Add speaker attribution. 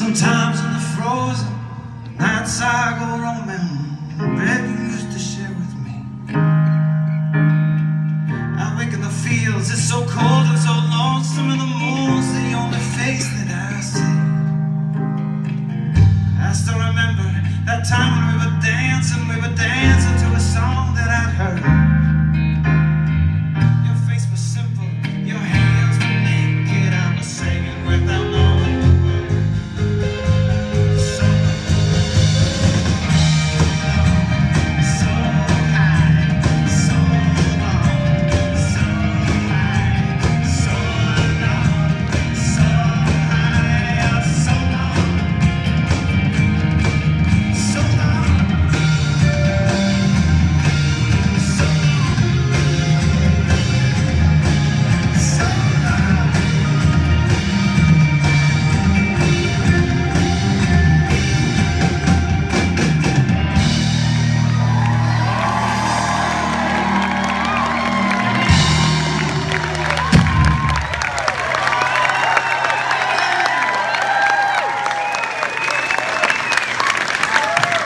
Speaker 1: Sometimes in the frozen nights I go roaming,